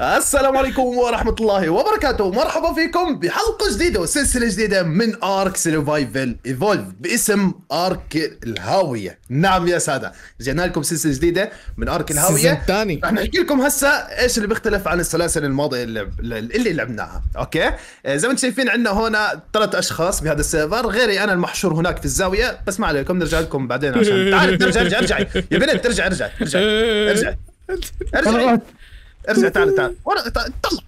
السلام عليكم ورحمة الله وبركاته. مرحبا فيكم بحلقة جديدة وسلسلة جديدة من ARK Survival Evolved باسم Ark الهاوية. نعم يا سادة جينا لكم سلسلة جديدة من Ark الهاوية. الثاني رح نحكي لكم هسه إيش اللي بيختلف عن السلاسل الماضية اللي, اللي لعبناها. okay؟ آه، زي ما أنتم شايفين عندنا هنا ثلاث أشخاص بهذا ال server. غيري أنا المحشور هناك في الزاوية بس ما عليكم نرجع لكم بعدين عشان تعال ارجع ارجع ارجع يا بنت ترجع ارجع ارجع ارجع. ارجع ارجع تعال تعال. ورا طلع.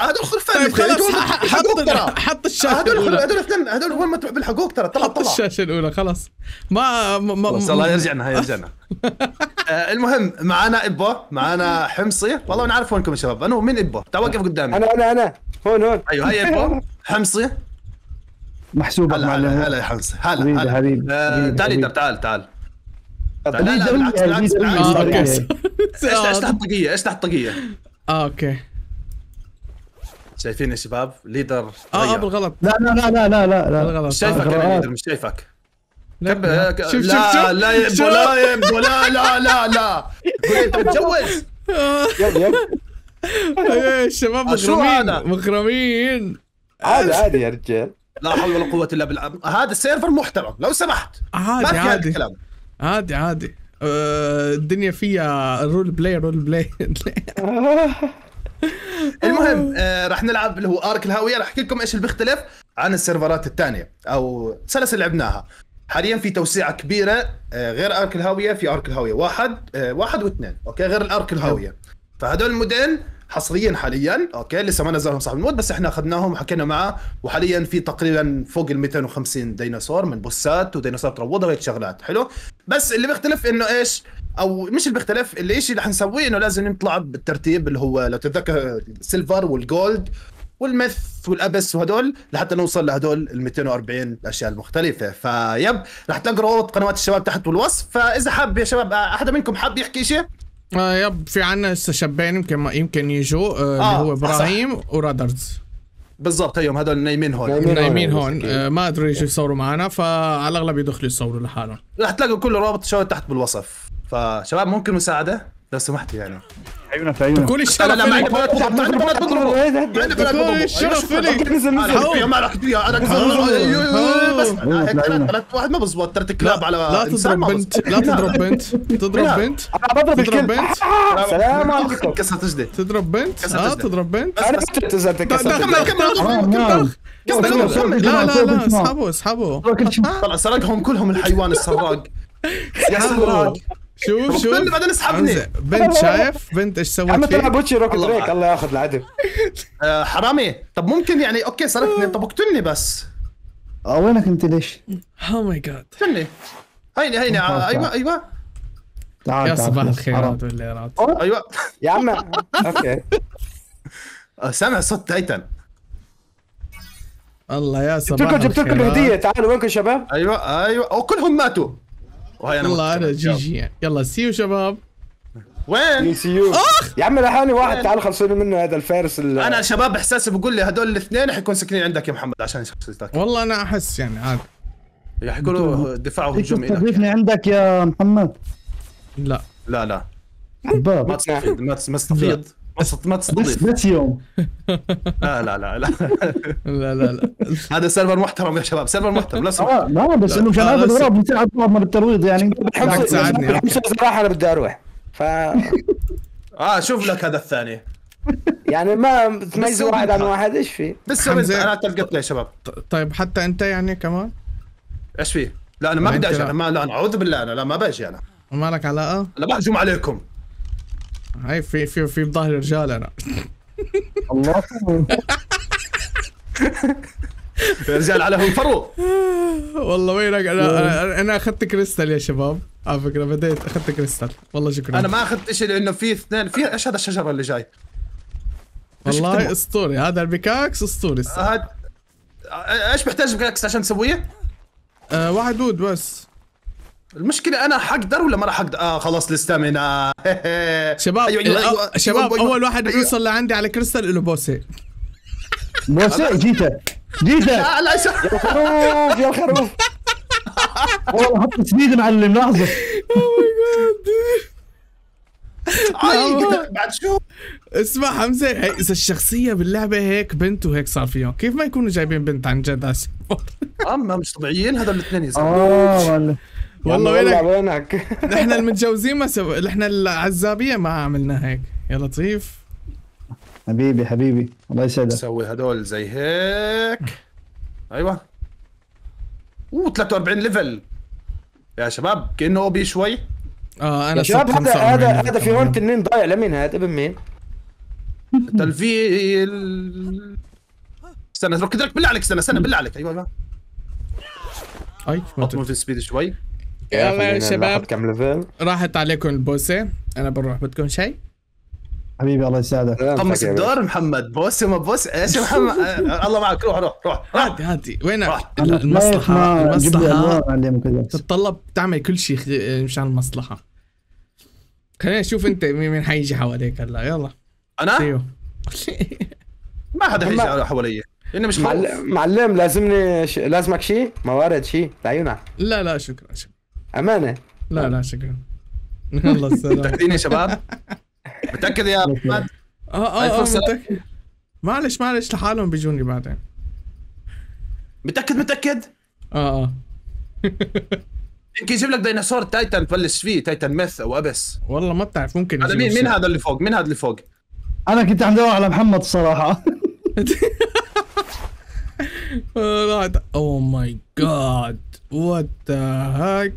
هذول خرفان طيب خلاص حط حط الشاشة هذول الأولى. هذول اثنين هذول وين ما تروح بالحقوق ترى طلع حط طلع. الشاشة الأولى خلاص. ما ما الله يرجعنا هاي رجعنا آه، المهم معانا إبو معانا حمصي. والله نعرف وينكم يا شباب. أنا مين إبو؟ تعال وقف قدامي. أنا أنا أنا. هون هون. أيوه هاي إبو. حمصي. محسوبة هلا هلا هلا يا حمصي. هلا حبيبي، هلا. حبيبي، آه، تعال تعال تعال. لا لا بالعكس بالعكس بالعكس. أوكي. دولي. إيش إيش تحت طاقية؟ إيش تحت طاقية؟ آه أوكي. شايفين يا شباب؟ ليدر آه. بالغلط. لا لا لا لا لا لا لا. بالغلط. مش شايفك آه. أنا ليدر مش شايفك. لا، شوف شوف لا شوف. لا يا. لا يا لا لا لا. لا انت متجوز. يا الشباب آه، شو مغرمين؟ مغرمين. عادي عادي يا رجال. لا حول ولا قوة إلا بالله. هذا السيرفر محترم لو سمحت. ما عادي في هذا الكلام. عادي عادي. آه، الدنيا فيها role play role play. المهم آه راح نلعب اللي هو Ark الهاوية. راح أحكي لكم إيش اللي بيختلف عن السيرفرات الثانية أو سلاسل لعبناها. حاليا في توسيعة كبيرة آه غير Ark الهاوية في Ark الهاوية واحد واحد واثنين okay؟ غير ال Ark الهاوية. فهدول المودين حصريا حاليا. okay لسه ما نزلهم صاحب ال mod بس إحنا أخذناهم وحكينا معه وحاليا في تقريبا فوق ال 250 ديناصور من بوسات وديناصور تروضة وهيك شغلات. حلو؟ بس اللي بيختلف إنه إيش؟ أو مش اللي بيختلف اللي إيش اللي حنسويه إنه لازم نطلع بالترتيب اللي هو لو تتذكر السيلفر والجولد والمث والابس وهدول لحتى نوصل لهدول ال 240 الأشياء المختلفة. ف yep رح روابط قنوات الشباب تحت بالوصف فإذا حاب يا شباب أحد منكم حاب يحكي شيء؟ آه yep في عنا هسه شابين يمكن يمكن يجوا آه آه، اللي هو صح. إبراهيم ورادرز بالضبط هيهم هدول نايمين هون نايمين. هون،. آه ما قدروا يجوا يصوروا معنا فعلى الأغلب يدخلوا يصوروا لحالهم رح تلاقوا كل روابط الشباب تحت بالوصف فشباب ممكن مساعدة لو سمحتوا يعني عيونك في عيونك. كل لا الشرف لا ما عندنا إلي. بنات بضرب ما عندنا بنات بضرب ما عندنا بنات كل بضرب الشرف وياه ما رحت وياه أنا بس أنا هيك ثلاث واحد ما بزبط. ثلاث كلاب على لا تضرب بنت. لا تضرب بنت. تضرب. بنت. أنا بضرب تضرب الكل بنت. سلام عليكم. كسرت رجلي تضرب بنت. آه. تضرب بنت. أنا بس- كمل كمل نعم كمل. كمل لا لا لا اسحبوا اسحبوا كل طلع سرقهم كلهم الحيوان السراق. يا سراق. شوف شوف بعدين اسحبني. بنت شايف؟ بنت إيش عم سوت تلعب وجهي روك الله دريك. الله ياخذ العدل. آه، حرامي. طب ممكن يعني أوكي سرقتني طب اقتلني بس. آه، وينك أنت ليش؟ أو ماي جاد اقتلني. هيني هيني آه، أيوه أيوه. تعال يا صباح الخيرات. والليرات أيوه. يا عم أوكي. سامع صوت تايتن. الله يا جبت صباح لكم جبت لكم الخيرات. هدية. تعالوا وينكم شباب؟ أيوه أيوه. وكلهم ماتوا. وهي أنا والله مت. أنا جي جي يعني. يلا سيو شباب. وين؟ سي يو يا عم لحاني واحد تعال خلصوني منه هذا الفارس ال- أنا شباب إحساسي بقول لي هدول الاثنين حيكون ساكنين عندك يا محمد عشان شخصيتك والله أنا أحس يعني عادي يحكوا دفاع وهجوم الك تستضيفني عندك يا محمد؟ لا. لا لا. ما تستفيد ما تس- ما تستفيد ما ما بس تستضيف بس يوم. لا لا لا لا. لا لا لا. هذا سيرفر محترم يا شباب سيرفر محترم لا آه لا بس لا، إنه مشان آه، هذا بنصير على طلب من الترويض يعني. تساعدني، صراحة أنا بدي أروح. ف آه شوف لك هذا الثاني. يعني ما تميز بس هو واحد عن. واحد إيش في؟ بس. أنا تلقط لي يا شباب. طيب حتى أنت يعني كمان؟ إيش فيه؟ لا أنا ما ما بدي أجي لا. أنا ما لا أعوذ بالله أنا لا ما بأجي أنا. مالك علاقة؟ أنا بهجم عليكم. هاي في في في بظهر رجال أنا. الله. يا رجال عليهم فرو والله وينك أنا أنا- أنا أخذت كريستال يا شباب. على فكرة بديت أخذت كريستال. والله شكرا. أنا ما أخذت شيء لأنه في اثنين في إيش هذا الشجرة اللي جاي؟ والله؟ أسطوري. هذا البيكاكس أسطوري. آه، إيش محتاج بكاكس عشان تسويه؟ آه واحد دود بس. المشكلة أنا حقدر ولا ما راح أقدر؟ آه خلاص الاستامينا شباب أيوة أيوة أيوة أيوة شباب أيوة أول واحد أيوة. بيوصل لعندي على كريستال له بوسه موسى جيتك جيتك لا لا شو- خروف يا الخروف والله حط سبيد معلم لحظه أي، بعد شو؟ اسمع حمزة هي إذا الشخصية باللعبة هيك بنت وهيك صار فيهم. كيف ما يكونوا جايبين بنت عن جد؟ اما مش طبيعيين هذول الاثنين يا زلمة. والله والله وينك وينك؟ نحن المتجوزين ما سو... نحن العزابية ما عملنا هيك. يا لطيف. حبيبي حبيبي. الله يسعدك. نسوي هدول زي هيك. أيوه. أوه 43 level. يا شباب كأنه OP شوي. آه أنا يا شباب هذا 45 هذا هذا في. هون تنين ضايع. لمين هذا ابن مين؟ تلفي ال... استنى ركض لك بالله عليك استنى استنى بالله عليك. أيوه أيوه. أي حط في ال speed شوي. يلا يا شباب. كم level راحت عليكم البوسة. أنا بروح بدكم شيء؟ حبيبي الله يسعدك قمص الدور محمد. بوس ما بوس إيش محمد؟ آه، الله معك. روح روح روح. هادي هادي وينك المصلحة المصلحة. تتطلب تعمل كل شيء خ- مشان المصلحة. خلينا نشوف أنت مين مين حيجي حواليك هلا. يلا. أنا؟ أيوه ما حدا. حيجي حوالي. اني مش خوف. معل- معلم لازمني ش... لازمك شيء؟ موارد شيء؟ لعيونك لا لا شكرا شكرا. أمانة. لا لا شكرا. يلا السلام. متأكدين يا شباب؟ متأكد يا محمد آه آه. متأكد. معلش معلش لحالهم بيجوني بعدين. متأكد متأكد؟ آه آه. يمكن يجيب لك ديناصور Titan تبلش فيه Titan Myth أو Abyss. والله ما بتعرف ممكن هذا مين؟ مين. هذا اللي فوق؟ مين هذا اللي فوق؟ أنا كنت عم دور على محمد الصراحة. آه، راحت oh my God what the heck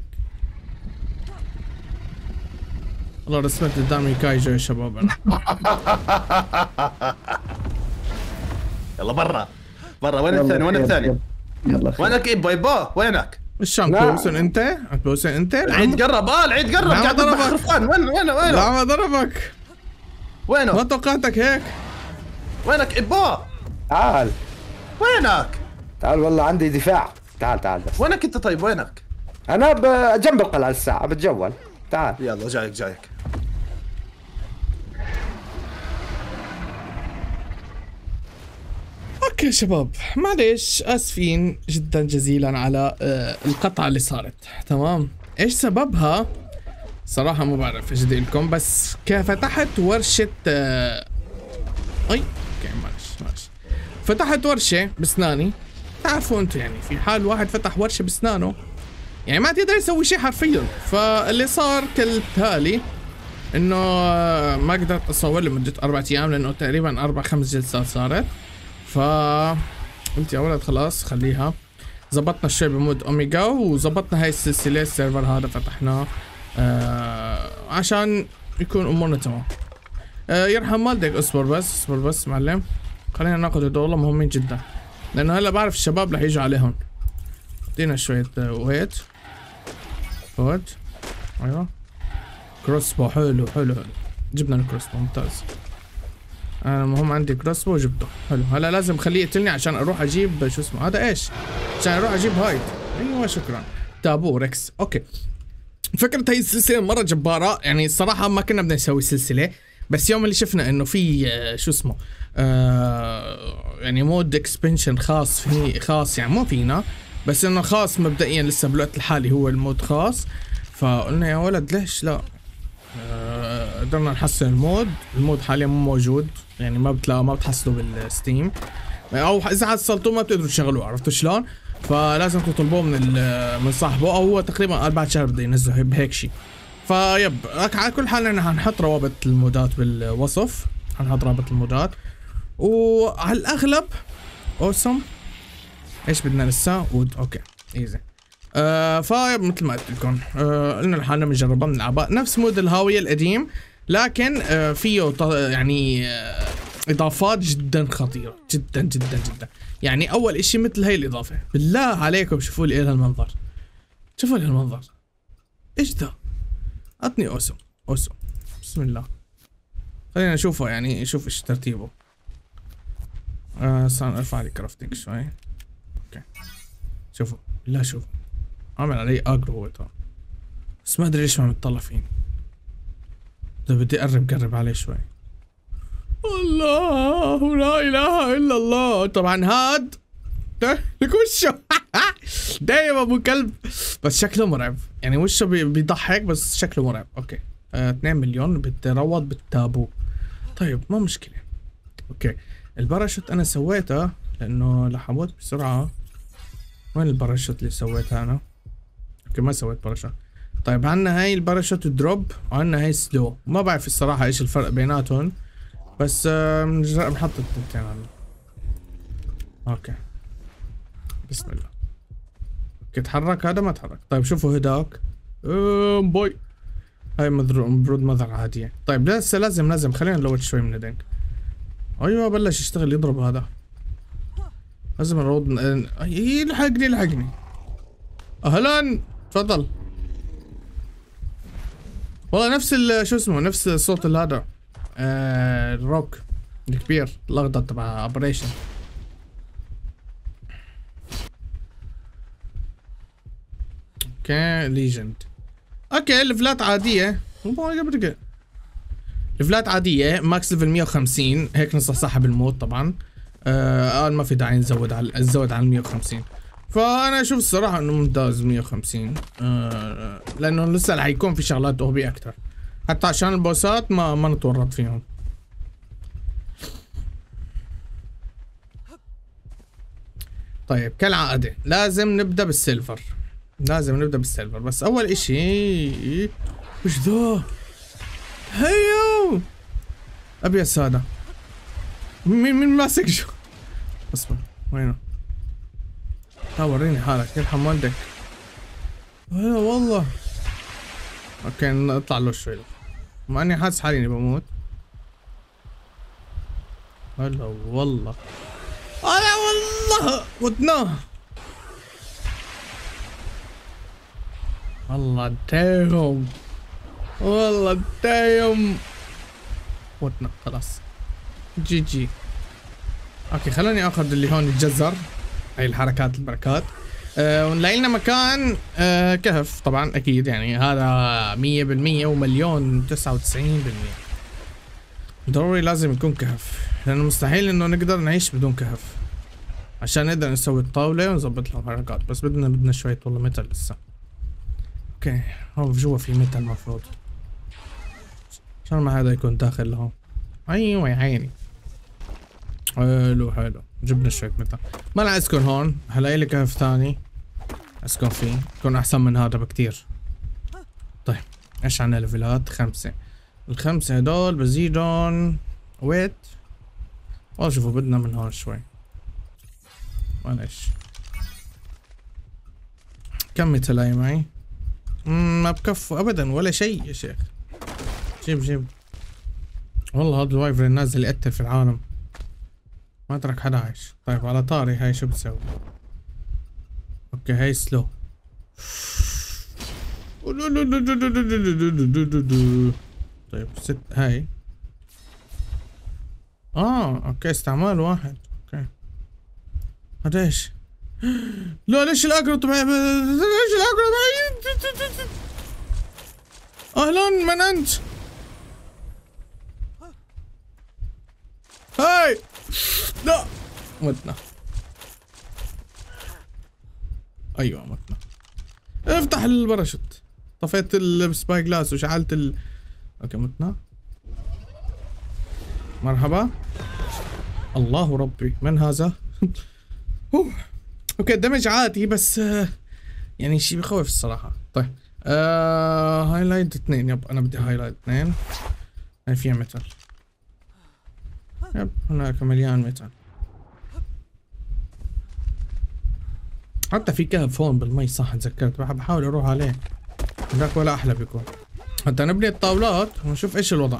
والله رسمت قدامي kaiju يا شباب أنا يلا برا. برا. وين الثاني؟ وين الثاني. يلا خير. وينك؟ إيه بايبا وينك؟ إيش عم لا. تبوسن أنت؟ عم تبوسن انت؟ العيد قرب. آه العيد قرب. لا، قاعد ضربك. خرفان وين وين لا وينه ما ضربك. ما وينه توقعتك هيك. وينك؟ ابا تعال. وينك؟ تعال والله عندي دفاع. تعال تعال بس. وينك أنت طيب؟ وينك؟ أنا ب- جنب القلعة الساعة بتجول تعال. يلا جايك جايك. okay شباب معلش آسفين جدا جزيلا على آه، القطعة اللي صارت. تمام؟ إيش سببها؟ صراحة ما بعرف إيش بدي لكم بس كفتحت ورشة آه، أي okay معلش معلش. فتحت ورشة بسناني. تعرفوا أنتم يعني في حال واحد فتح ورشة بسنانه يعني ما تقدر يسوي شيء حرفيا. فاللي صار كالتالي إنه ما قدرت أصور لمدة أربع أيام لأنه تقريبا أربع خمس جلسات صارت. ف قلت يا ولد خلاص خليها. زبطنا شوي ب mod Omega وزبطنا هاي السلسلة ال server هذا فتحناه. آه عشان يكون أمورنا تمام. آه يرحم والديك اصبر بس اصبر بس معلم. خلينا ناخذ هدول مهمين جدا. لأنه هلا بعرف الشباب رح يجوا عليهم. ادينا شوية آه، wait. فوت أيوه. crossbow حلو حلو. حلو جبنا ال crossbow ممتاز. أنا المهم عندي crossbow وجبته. حلو. هلا لازم خليه يقتلني عشان أروح أجيب شو اسمه هذا إيش؟ عشان أروح أجيب hide. أيوه شكرا. تابو Rex. okay. فكرة هي السلسلة مرة جبارة. يعني الصراحة ما كنا بدنا نسوي سلسلة. بس يوم اللي شفنا إنه في آه، شو اسمه آه يعني mod expansion خاص في خاص يعني مو فينا. بس إنه خاص مبدئيا لسه بالوقت الحالي هو ال mod خاص. فقلنا يا ولد ليش لا؟ آه، قدرنا نحسن ال mod. ال mod حاليا مو موجود. يعني ما بتلاقوا ما بتحصلوا بال Steam. أو إذا حصلتوه ما بتقدروا تشغلوه عرفتوا شلون؟ فلازم تطلبوه من من صاحبه أو هو تقريبا بعد شهر بده ينزله بهيك شيء فيب على كل حال إحنا حنحط روابط المودات بالوصف. حنحط رابط المودات. وعلى الأغلب awesome إيش بدنا لسه wood okay. easy آه فيب مثل ما قلت لكم. آه قلنا لحالنا بنجربها بنلعبها نفس mod الهاويه القديم لكن آه فيه يعني آه إضافات جدا خطيرة. جدا جدا جدا. يعني أول إشي مثل هاي الإضافة. بالله عليكم شوفوا لي إيه هالمنظر شوفوا لي هالمنظر. إيش ده عطني awesome awesome بسم الله. خلينا نشوفه يعني نشوف إيش ترتيبه. آه صار ارفع لي crafting شوي. okay. شوفوا. لا شوف عامل علي aggro هو ترى. بس ما أدري ليش ما متطلع فيني. ده بدي أقرب قرب عليه شوي. الله لا إله إلا الله. طبعا هاد. ده وشه دايما أبو كلب. بس شكله مرعب. يعني وشه بي- بيضحك بس شكله مرعب. okay. آه 2 مليون بتروض بالتابو. طيب ما مشكلة. okay. ال parachute أنا سويته لأنه لحموت بسرعة. وين الباراشوت اللي سويتها أنا؟ okay ما سويت باراشوت. طيب عنا هاي ال parachute drop وعنا هاي slow؟ ما بعرف الصراحة إيش الفرق بيناتهم بس آه، بنجرب نحط التنتين هلا أوكي. بسم الله. أوكي تحرك هذا ما تحرك. طيب شوفوا هداك. أم بوي. هاي مبرود مذر عادية طيب لسه لازم لازم. خلينا نلوت شوي من الدنك. أيوه بلش يشتغل يضرب هذا. لازم نروض يلحقني يلحقني أهلا. تفضل. والله نفس شو اسمه نفس صوت هذا آه الروك الكبير الأخضر تبع اوبريشن أوكي ليجند أوكي ليفلات كده ليفلات عادية ماكس ليفل 150 هيك نص صاحب الموت طبعا. آه آه، ما في داعي نزود على نزود على 150 فأنا أشوف الصراحة إنه ممتاز 150 آه لأنه لسه رح يكون في شغلات أو بي أكثر حتى عشان البوسات ما ما نتورط فيهم. طيب كالعادة لازم نبدأ بالسيلفر. لازم نبدأ بالسيلفر. بس أول إشي وش ذا؟ هيو! أبيض سادة مين مين ماسك شو؟ اصبر وينه؟ ها وريني حالك كيف حملتك؟ هلا والله. okay نطلع له شوي. مع إني حاسس حالي إني بموت. هلا والله. هلا والله! متناه والله دايم والله دايم متنا خلاص. GG. Okay خلوني أخذ اللي هون الجزر هاي الحركات البركات. أه ونلاقي لنا مكان أه كهف طبعا أكيد يعني هذا مية بالمية ومليون تسعة وتسعين بالمية. ضروري لازم يكون كهف لأنه مستحيل إنه نقدر نعيش بدون كهف. عشان نقدر نسوي الطاولة ونظبط لهم حركات بس بدنا بدنا شوية والله متل لسه. أوكي هو جوا في متل المفروض. عشان ما هذا يكون داخل لهون أيوه يا عيني. حلو حلو. جبنا شوية متل ما أنا اسكن هون. هلاقي لي كهف ثاني. أسكن فيه. يكون أحسن من هذا بكتير. طيب إيش عنا ليفلات خمسة. الخمسة هدول بزيدهم weight. والله شوفوا بدنا من هون شوي. معلش كم متل هاي معي؟ ما بكفوا ابدا ولا شيء يا شيخ. جيب جيب. والله هذا الوايفر نازل يقتل في العالم. ما ترك حدا عايش. طيب على طاري هاي شو بتسوي؟ أوكي هاي سلو طيب ست هاي. آه أوكي استعمال واحد. أوكي. هذا إيش لا ليش الاقرب طبعا ليش الاقرب أهلا من أنت؟ هاي! لا. متنا. أيوه متنا. افتح الباراشوت. طفيت ال spyglass وشعلت ال okay متنا. مرحبا. الله ربي. من هذا. okay ال damage عادي بس يعني شي بخوف الصراحة. طيب. آه هايلايت اثنين. yep أنا بدي هايلايت اثنين. هاي فيها metal yep هناك مليان metal حتى في كهف هون بالمي صح تذكرت. بح- بحاول أروح عليه. هذاك ولا أحلى بيكون. حتى نبني الطاولات ونشوف إيش الوضع.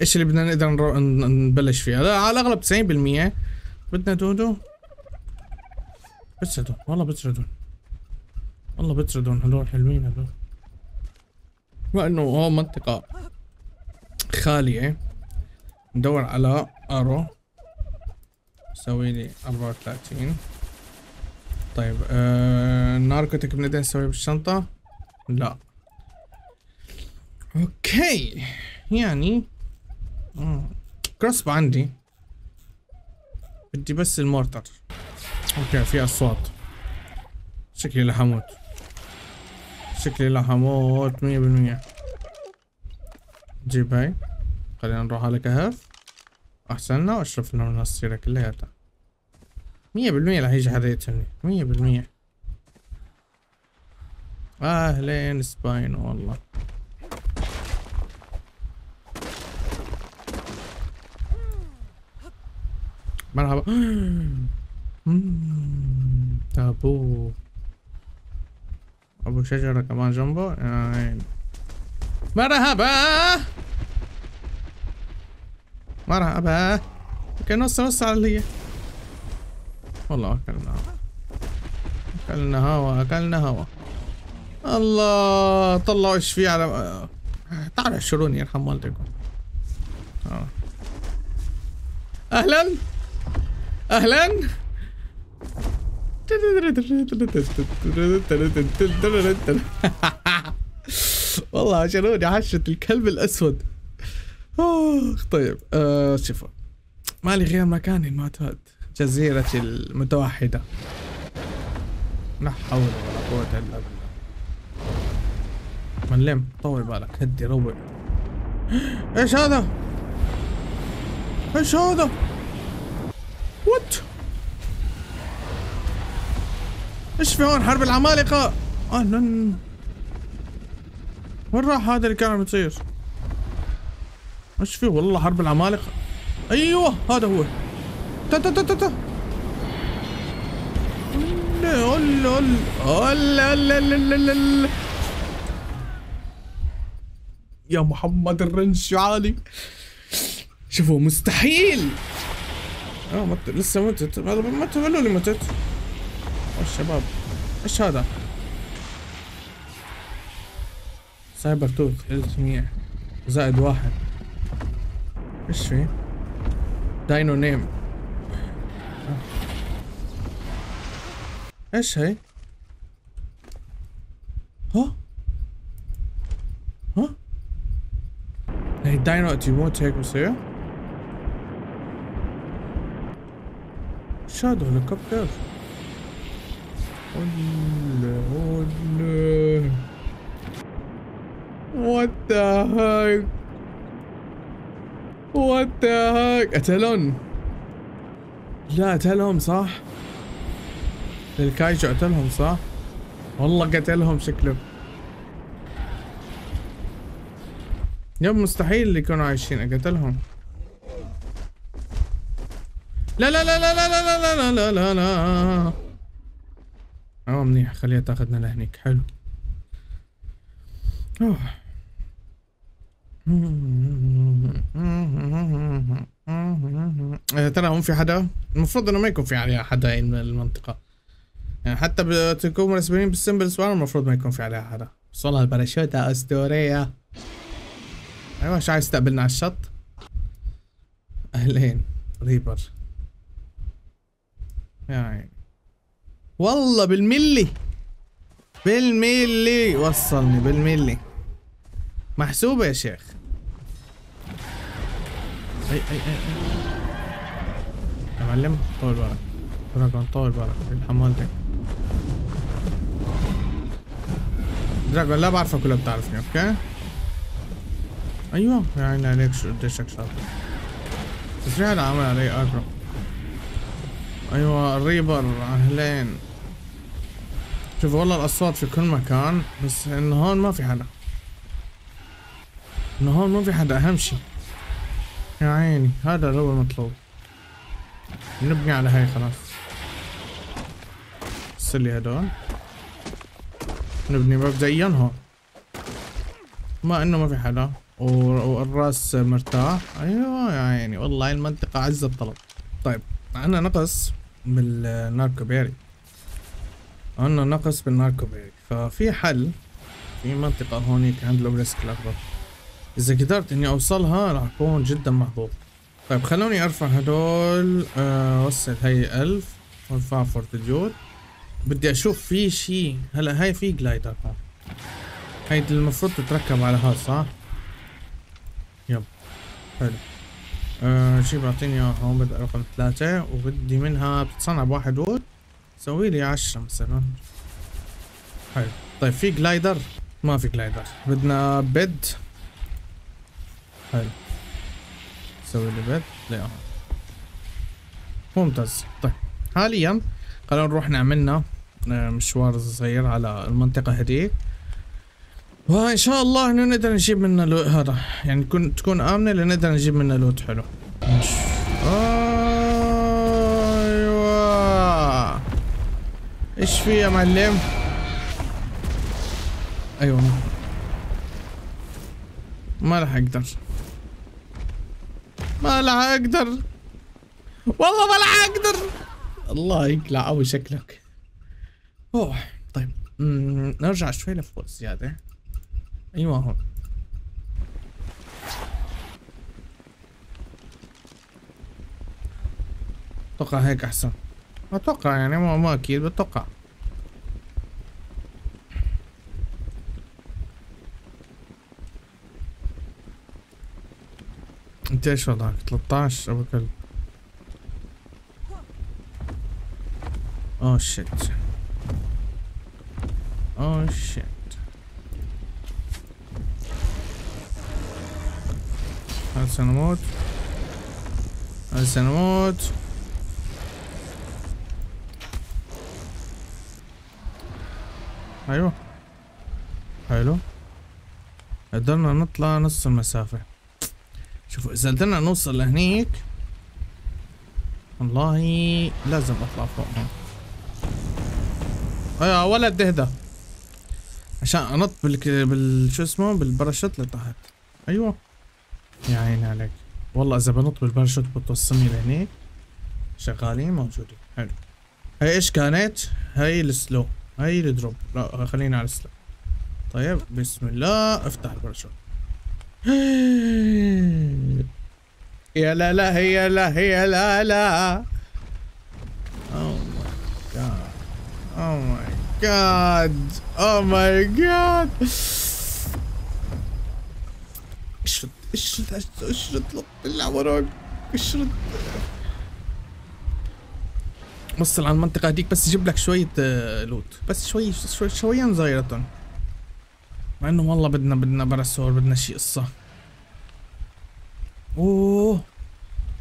إيش اللي بدنا نقدر نرو... نبلش فيها لا على الأغلب 90% بدنا دودو بتسردون والله بتسردون والله بتسردون هدول حلوين هدول. بما انه هو منطقة خالية. ندور على أرو. سوي لي 34 طيب آه الناركوتيك بنقدر نسويه بالشنطة؟ لا. أوكي. يعني مم. crossbow عندي بدي بس ال mortar. okay في أصوات. شكلي رح أموت. شكلي رح أموت مية بالمية. جيب هاي. خلينا نروح على كهف. أحسننا واشرف لنا من هالسيرة كلياتها مية بالمية رح يجي حدا يقتلني. مية بالمية. أهلين spino والله. مرحبا. مم، أبو شجرة كمان جنبه. مرحبا. مرحبا أوكي نص نص على اللي والله أكلنا أكلنا هوا أكلنا هوا. الله طلعوا إيش في على تعالوا احشروني يرحم والديكم آه. أهلا؟ أهلا؟ والله شنوني حشة الكلب الأسود. اخ طيب آه شوفوا مالي غير مكاني المعتاد جزيرة المتوحدة لا حول ولا قوة إلا بالله ملم طول بالك هدي روق إيش هذا؟ إيش هذا؟ وات؟ إيش في هون حرب العمالقة؟ أهلا وين راح هذا اللي كان عم يصير؟ إيش في والله حرب العمالقة. أيوه هذا هو. تا تا تا تا تا. يا محمد الرنش عالي. شوفوا مستحيل. آه مت... لسه متت هذا مت قالوا لي متت الشباب إيش هذا؟ سايبر توث 300 زائد واحد. History. Dino name. Oh. Essay. Huh? Huh? Hey, Dino, do you want to take us here? Shadow, look up there. What the heck? وات ذا هيك قتلهم لا قتلهم صح الكايجو قتلهم صح والله قتلهم شكله يب مستحيل اللي يكونوا عايشين اقتلهم لا لا لا لا لا لا لا لا لا لا لا آه منيح خليها تاخذنا لهنيك حلو أوه. آه، ترى هم في حدا؟ المفروض إنه ما يكون في عليها حدا من المنطقة. يعني حتى بتكون مرسبين بالسمبل سوار المفروض ما يكون في عليها حدا. بس والله الباراشوتة أسطورية. أيوه شو عايز تقابلنا على الشط؟ أهلين ريبر. يا عيني والله بالملي. بالملي وصلني بالملي. محسوبة يا شيخ. أي أي أي, أي. يا معلم طول بالك دراجون طول بالك الحمالتك دراجون لا بعرفك ولا بتعرفني أوكي؟ أيوه. يا عيني عليك شو قديشك شاطر. بس في حدا عمل علي اجرو أيوه الريبر أهلين. شوف والله الأصوات في كل مكان بس انه هون ما في حدا. إنه هون ما في حدا أهم شي. يا عيني هذا هو المطلوب نبني على هاي خلاص. سلي هدول. نبني باب زينهم ما إنه ما في حدا. والرأس مرتاح. أيوه يا عيني والله المنطقة عز الطلب. طيب عندنا نقص بالناركو بيري. عندنا نقص بالناركو بيري. ففي حل في منطقة هونيك عند الأوبريسك الأخضر إذا قدرت إني أوصلها راح أكون جدا محظوظ. طيب خلوني أرفع هدول أه وصل. هي ألف وارفع فورتجود بدي أشوف في شي. هلا هاي في جلايدر هون هاي المفروض تتركب على هذا صح؟ يب. حلو. أه شي بعطيني اياها بدي رقم ثلاثة وبدي منها بتتصنع بواحد وود سوي لي عشرة مثلا. حلو. طيب في glider ما في glider بدنا bed حلو. سوي لي bed لا. ممتاز. طيب. حاليا خلينا نروح نعملنا آه، مشوار صغير على المنطقة هذيك وإن شاء الله إنه نقدر نجيب منها loot هذا. يعني تكون تكون آمنة لنقدر نجيب منها loot حلو. مش أيوه. إيش في يا معلم؟ أيوه. ما راح أقدر. ما راح أقدر. والله ما راح أقدر. الله يقلع قوي شكلك. أوه طيب. مم، نرجع شوي لفوق زيادة. أيوه هون. أتوقع هيك أحسن. أتوقع يعني مو مو أكيد بتوقع. انت إيش وضعك 13 أبو كلب. اوه شيت اوه شيت هل سنموت هل سنموت أيوه. حلو قدرنا نطلع نص المسافة. شوفوا إذا قدرنا نوصل لهنيك والله لازم أطلع فوق هون. أيوه ولد إهدى. عشان أنط بالك... بال شو اسمه؟ بالباراشوت لتحت. أيوه. يا عيني عليك. والله إذا بنط بالباراشوت بتوصلني لهنيك. شغالين موجودين. حلو. هي إيش كانت؟ هي ال slow. هي ال drop. لا خلينا على ال slow. طيب بسم الله. افتح الباراشوت. يا لا لا هي لا هي لا لا Oh my god. Oh my god. Oh my god. اشرد اشرد اشرد بالله وراك اشرد وصل على المنطقة هذيك بس جيب لك شوية آه، لوت بس شوي شوي شويا صغيرة مع إنه والله بدنا بدنا برسول بدنا شي قصة. أوه!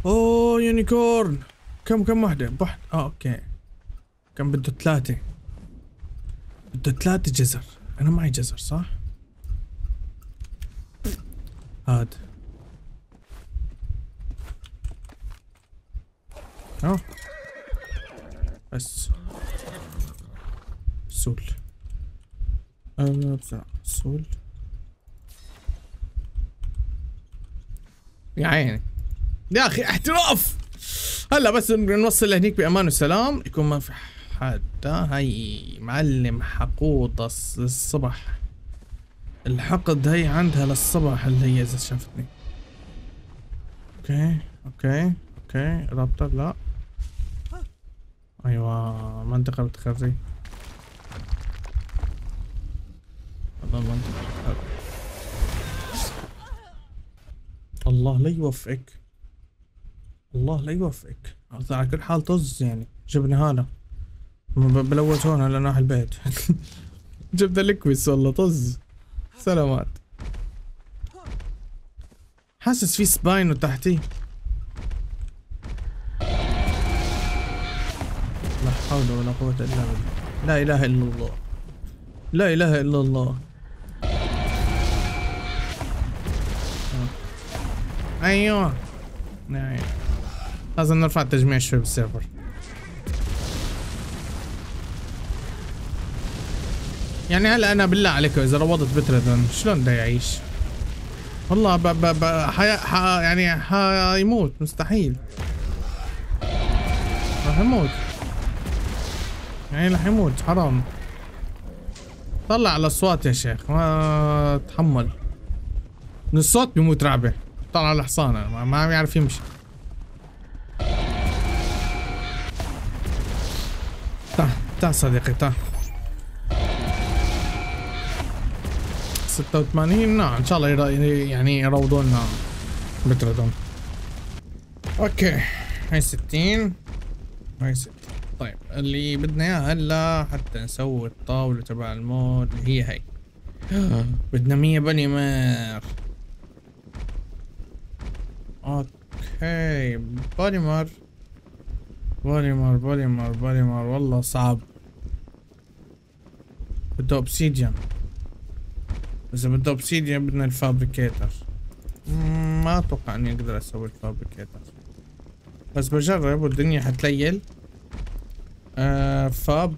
أوه unicorn! كم كم وحدة؟ واحد آه okay. كم بده ثلاثة؟ بده ثلاثة جزر. أنا معي جزر صح؟ هاد. آه. بس. سول أنا بسرعة. سول يا عيني. يا أخي احتراف! هلا بس نوصل لهنيك بأمان وسلام. يكون ما في حدا هي معلم حقوطة الص- للصبح الحقد هي عندها للصبح اللي هي إذا شافتني. أوكي أوكي أوكي. رابطر لا. أيوه منطقة بتخري والله منطقة بتخري الله لا يوفقك. الله لا يوفقك. على كل حال طز يعني. جبنا هذا. ب- بلوت هون على ناحية البيت. جبنا لكويس والله طز. سلامات. حاسس في سباين وتحتي لا حول ولا قوة إلا بالله. لا إله إلا الله. لا إله إلا الله. أيوه. أيوه لازم نرفع التجميع شوي بالسيرفر. يعني هلا أنا بالله عليكم اذا روضت بتردن شلون بده يعيش؟ والله ب ب ب حي... ح... يعني حيموت مستحيل. راح يموت. يعني راح يموت حرام. طلع على الصوت يا شيخ ما تحمل. من الصوت بيموت رعبة. طلع على الحصان ما, عم يعرف يمشي. تعال تعال صديقي تعال 86 نعم إن شاء الله يرا- يعني يروضوا لنا بتردون okay هاي 60 هاي 60 طيب اللي بدنا اياه هلا حتى نسوي الطاولة تبع ال mod اللي هي هي بدنا 100 polymer okay polymer. polymer polymer polymer. والله صعب. بده obsidian إذا بده obsidian بدنا ال fabricator ما أتوقع إني أقدر أسوي ال fabricator بس بجرب والدنيا حتليل. آه fab.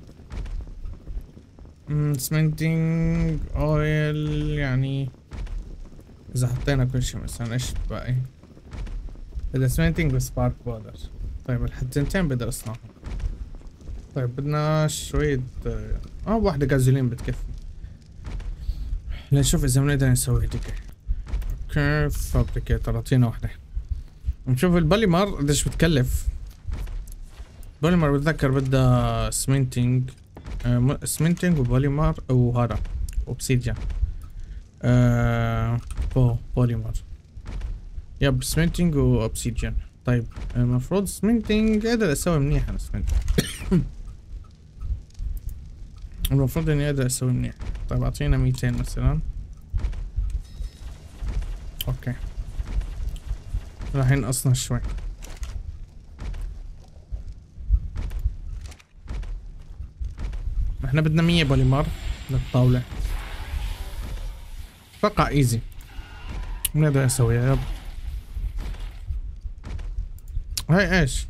cementing oil يعني إذا حطينا كل شيء مثلا إيش باقي؟ cementing و spark powder طيب الحتتين بقدر أصنعهم. طيب بدنا شوية آه آه، واحدة غازولين بتكفي. لنشوف إذا بنقدر نسوي ديكي okay fabricator أعطينا واحدة. نشوف البوليمر قديش بتكلف. بوليمر بتذكر بدها cementing آه م- cementing و polymer وهذا obsidian آه بو polymer. yep cementing و obsidian طيب المفروض cementing قادر أسوي منيح أنا cementing المفروض إني أقدر أسوي منيح. طيب أعطينا 200 مثلا. okay. راح ينقصنا شوي. إحنا بدنا 100 بوليمر للطاولة. أتوقع easy بنقدر نسويها yep هاي إيش؟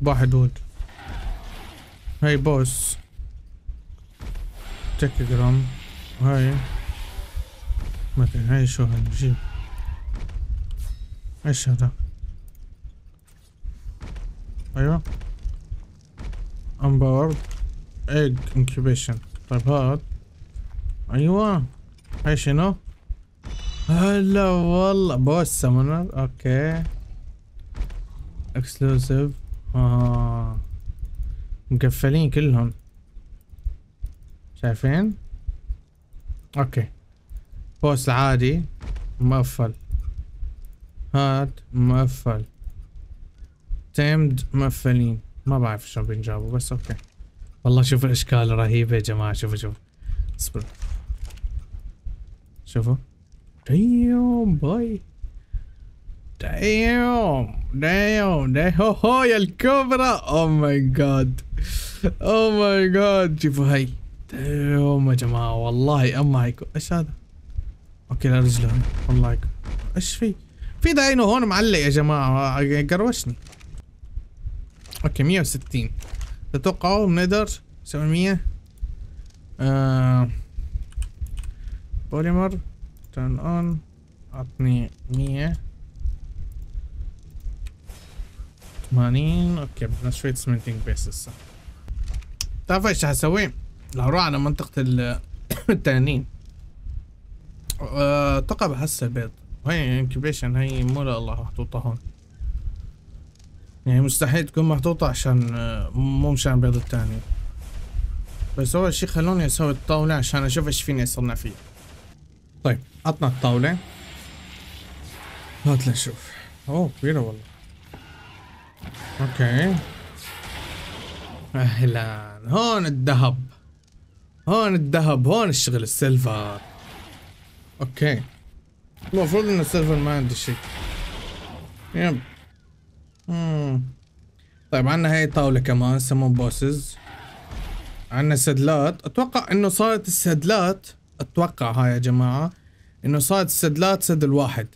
واحد wood هاي boss. تكجرام هاي. مثلا هاي شو هنجيب إيش هذا؟ أيوه. empowered egg incubation طيب هاد. أيوه. هاي شنو؟ هلا والله. boss summoner okay. exclusive آه. مقفلين كلهم. شايفين؟ okay. boss عادي. مقفل. هاد مقفل. tamed. مقفلين. ما بعرف شو بينجابوا بس okay. والله شوفوا الأشكال رهيبه يا جماعة. شوفوا شوفوا. اصبر شوفوا. damn boy. damn هو هو يا الكبرى oh my god oh my god شوفوا هاي damn يا جماعة والله اما هيك إيش هذا okay لا رجله هيك إيش في في dino هون معلق يا جماعة قروشني okay 160 تتوقعوا بنقدر نسوي 100 آه polymer turn on عطني 100 80 okay بدنا شوية cementing paste هسه. تعرف إيش حسوي؟ لو روح على منطقة ال- التنانين. أتوقع بحس البيض. وهي incubation هي مو الله محطوطة هون. يعني مستحيل تكون محطوطة عشان آه، مو مشان بيض التاني. بس اول شي خلوني أسوي الطاولة عشان أشوف إيش فيني اصنع فيه. طيب عطنا الطاولة. هات لنشوف أوه كبيرة والله. okay أهلا. هون الذهب. هون الذهب. هون الشغل ال silver. okay المفروض إن ال silver ما عندي شيء. yep. مم. طيب عنا هاي طاولة كمان summon bosses عنا سدلات. أتوقع إنه صارت السدلات. أتوقع هاي يا جماعة. إنه صارت السدلات saddle واحد.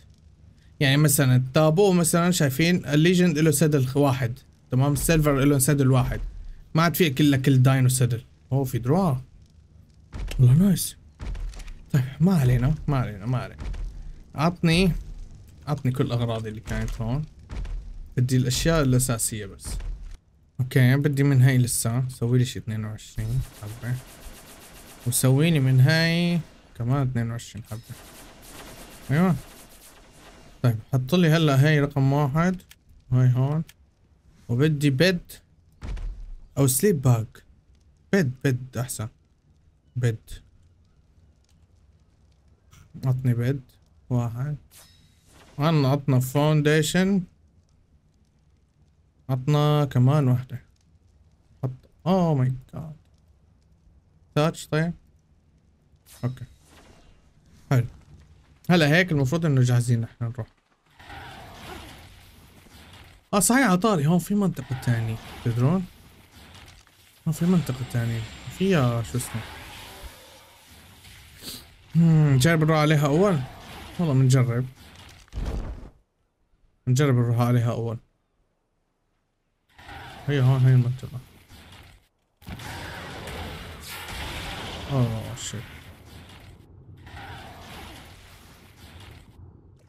يعني مثلا التابو مثلا شايفين ال legend له saddle واحد تمام؟ ال silver له saddle واحد. ما عاد في كله كل dino saddle. أوه في دروا والله nice طيب ما علينا ما علينا ما علينا. عطني عطني كل أغراضي اللي كانت هون. بدي الأشياء الأساسية بس. okay بدي من هاي لسه. سوي لي شي 22 حبة. وسوي لي من هاي كمان 22 حبة. أيوه. طيب حط لي هلا هاي رقم واحد. هاي هون. وبدي bed أو sleeping bag bed bed أحسن. bed عطني bed واحد. عنا عطنا foundation عطنا كمان واحدة حط oh my god touch طيب. okay. حلو. هلا هيك المفروض إنه جاهزين إحنا نروح. آه صحيح عطاري هون في منطقة تانية. تدرون؟ هون في منطقة تانية. فيها شو اسمه؟ مم، جرب نروح عليها أول؟ والله بنجرب بنجرب نروح عليها أول. هي هون هي المنطقة. أوه شيت.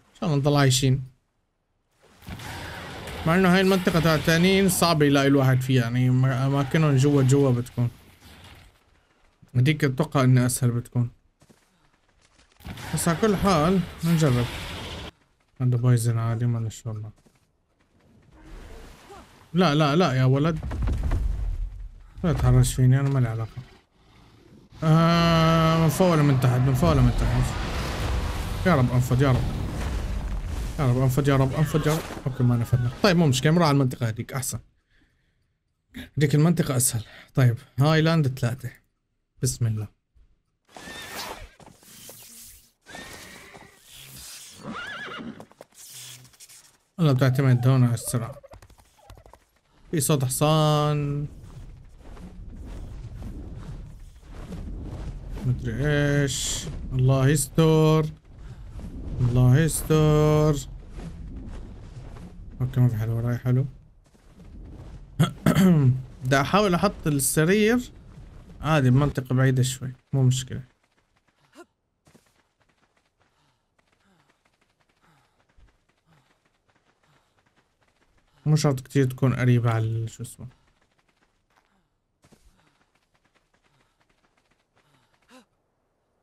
إن شاء الله نضل عايشين. مع إنه هاي المنطقة تاع التانيين صعب يلاقي الواحد فيها يعني أماكنهم جوا جوا بتكون. هديك أتوقع انها أسهل بتكون. بس على كل حال نجرب. هذا poison عادي ما الله لا لا لا يا ولد. لا تحرش فيني أنا ما لي علاقة. آه من فوق ولا من تحت؟ من فوق ولا من تحت؟ يا رب انفض يا رب. يا رب انفض يا رب رب. okay ما نفذنا طيب مو مشكلة نروح على المنطقة هذيك أحسن. هذيك المنطقة أسهل. طيب هايلاند ثلاثة بسم الله. والله بتعتمد هون على السرعة. في صوت حصان. مدري إيش. الله يستر. الله يستر أوكي ما في حل وراي حلو. بدي أحاول أحط السرير. عادي بمنطقة بعيدة شوي مو مشكلة. مو شرط كتير تكون قريبة على شو اسمه.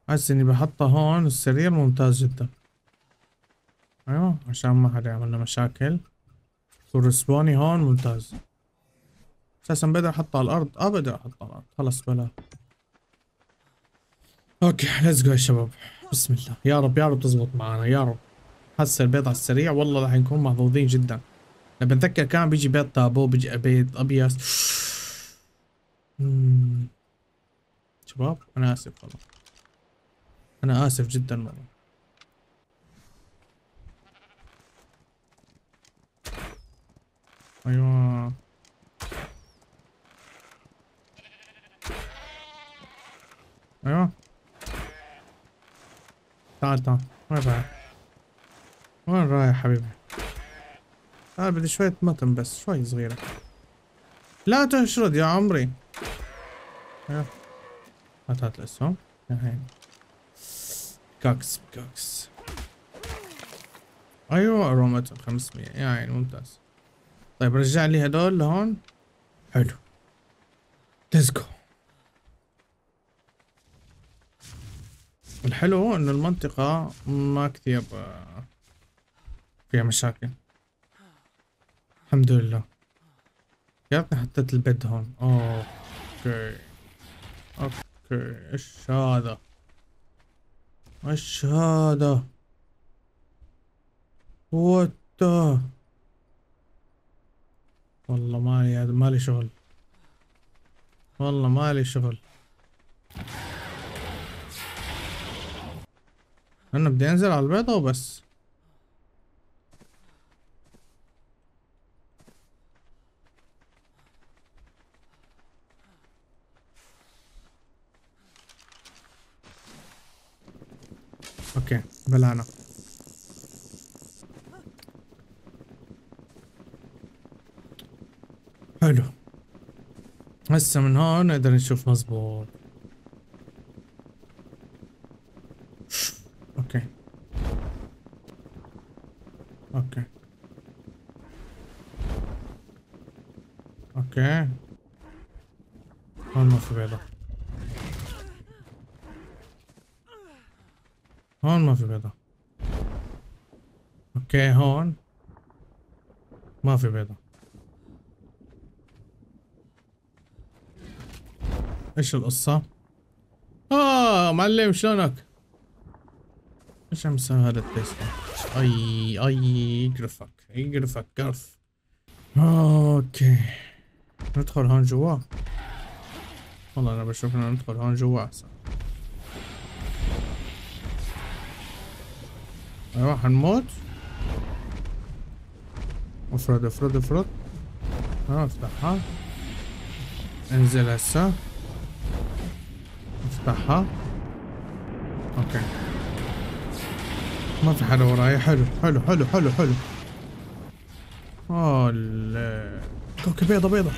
حاسس إني بحطها هون السرير ممتاز جدا. عشان ما حدا يعمل لنا مشاكل. وال respawn ني هون ممتاز. أساسا بقدر احطها على الأرض. آه بقدر احطها على الأرض. خلص بلا. okay let's go يا شباب. بسم الله. يا رب يا رب تزبط معنا يا رب. هسه البيض على السريع. والله راح نكون محظوظين جدا. لما بتذكر كان بيجي بيض تابو بيجي بيض أبيض. شباب أنا آسف والله. أنا آسف جدا والله. أيوه. أيوه. تعال تعال. وين رايح؟ وين رايح حبيبي؟ تعال بدي شوية متن بس شوي صغيرة. لا تشرد يا عمري. أيوه. هات هات الاسهم يا هين. كاكس كاكس. أيوه ارومتن 500 يا عين ممتاز. طيب رجع لي هدول لهون. حلو. ليتس جو الحلو إنه المنطقة ما كثير آه، فيها مشاكل. الحمد لله. ريتني حطيت ال bed هون. okay. okay. إيش هذا؟ إيش هذا؟ what والله مالي مالي شغل. والله مالي شغل. أنا بدي أنزل على البيضة وبس. okay بلعنا حلو. هسه من هون نقدر نشوف مزبوط. okay. okay. okay. هون ما في بيضة. هون ما في بيضة. okay هون. ما في بيضة. إيش القصة؟ آه معلم شلونك؟ إيش عم يسوي هذا ال taste؟ أي أي يقرفك يقرفك قرف. okay. ندخل هون جوا. والله أنا بشوف إنه ندخل هون جوا أحسن. أيوه حنموت. افرد افرد افرد. ها افتحها. انزل هسه. افتحها أوكي. ما في حدا وراي. حلو حلو حلو حلو حلو. اوه ال- okay بيضة بيضة.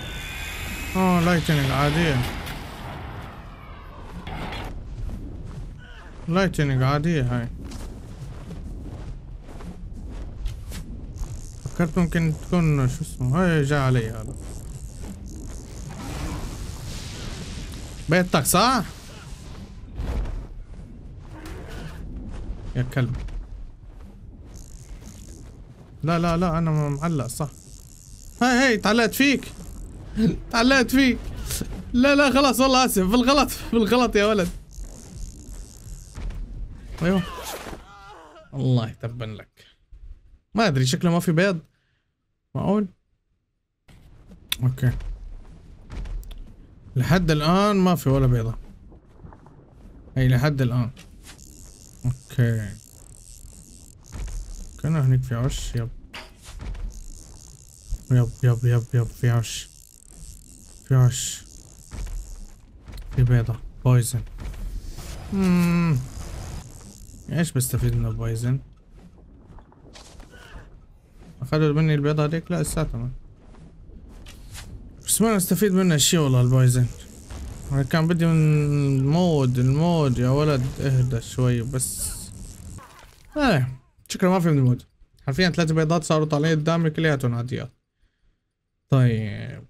آه lightning عادية. lightning عادية هاي. فكرت ممكن تكون شو اسمه هاي جا علي هذا. بيتك صح؟ يا كلب. لا لا لا أنا معلق صح. هاي هاي تعلقت فيك. تعلقت فيك. لا لا خلاص والله آسف. بالغلط بالغلط يا ولد. أيوه. الله يتبن لك. ما أدري شكله ما في بيض. معقول؟ أوكي. لحد الآن ما في ولا بيضة. أي لحد الآن. okay. كان هنيك في عش yep. yep yep yep yep في عش في عش في بيضة. poison مم. إيش بستفيد من ال poison اخذوا مني البيضة هذيك؟ لا لساتها بس ما أستفيد منها شي والله ال poison أنا كان بدي من ال mod ال mod يا ولد. اهدى شوي بس. إيه شكرا ما في من ال mod. حرفيا ثلاث بيضات صاروا طالعين قدامي كلياتهم عاديات. طيب.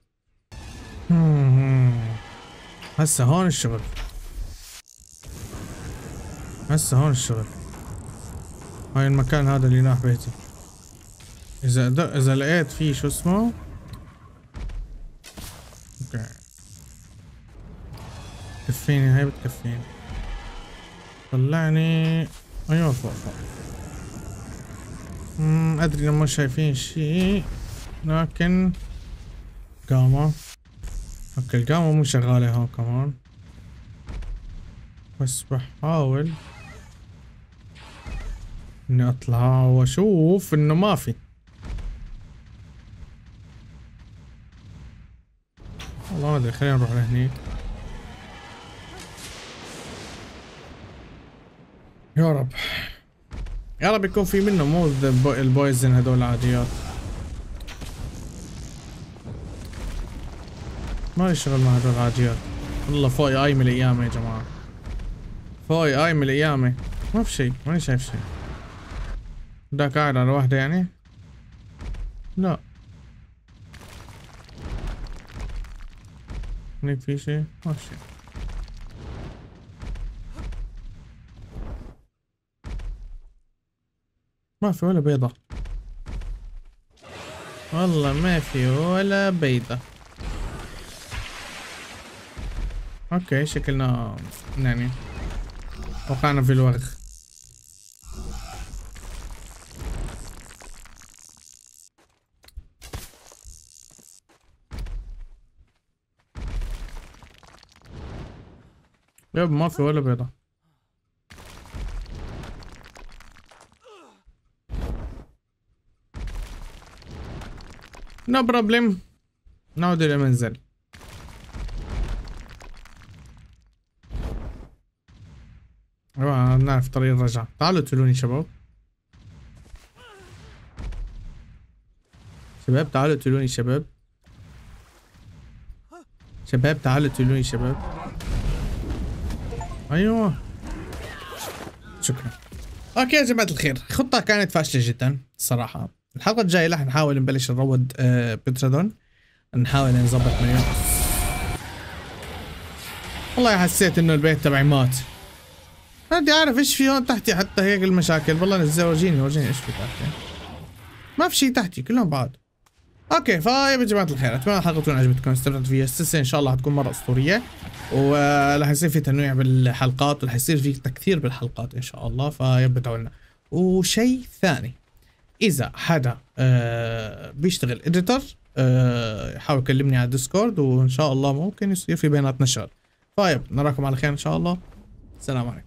هسه هون الشغل. هسه هون الشغل. هاي المكان هذا اللي ناح بيتي. إذا. إذا لقيت فيه شو اسمه؟ okay. كفيني هاي بتكفيني. طلعني. أيوه فوق فوق. امم أدري انهم مش شايفين شيء لكن gamma okay ال gamma مو شغالة هون كمان. بس بحاول إني أطلع وأشوف إنه ما في. والله ما أدري خلينا نروح لهنيك. يا رب. يا رب يكون في منه مو ال poi- ال poison هدول العاديات ما لي شغل مع هدول العاديات. والله فوق ي اي من الأيام يا جماعة. فوق ي اي من الأيام. ما في شيء. ماني شايف شيء. ده قاعد على واحدة يعني؟ لا. هنيك في شيء؟ ما في شيء. ما في ولا بيضة. والله ما في ولا بيضة. okay شكلنا يعني وقعنا في الوغ yep ما في ولا بيضة. no problem نعود إلى المنزل نعرف طريق الرجعة تعالوا تلوني شباب شباب تعالوا تلوني شباب شباب تعالوا تلوني شباب أيوه شكرا أوكي يا جماعة الخير الخطة كانت فاشلة جدا الصراحة الحلقة الجاية رح نحاول نبلش نروض آه بترادون نحاول نظبط مليون والله حسيت إنه البيت تبعي مات. ما بدي أعرف إيش في هون تحتي حتى هيك المشاكل. والله نزل ورجيني ورجيني إيش في تحتي. ما في شيء تحتي كلهم بعض. okay فيا جماعة الخير أتمنى الحلقة تكون عجبتكم. استمتعتوا فيها السلسلة. إن شاء الله حتكون مرة أسطورية. ورح يصير في تنويع بالحلقات ورح يصير في تكثير بالحلقات إن شاء الله. فيبقى تدعولنا وشيء ثاني. إذا حدا آه بيشتغل editor آه يكلمني على Discord وإن شاء الله ممكن يصير في بيناتنا شغل. طيب نراكم على خير إن شاء الله. السلام عليكم.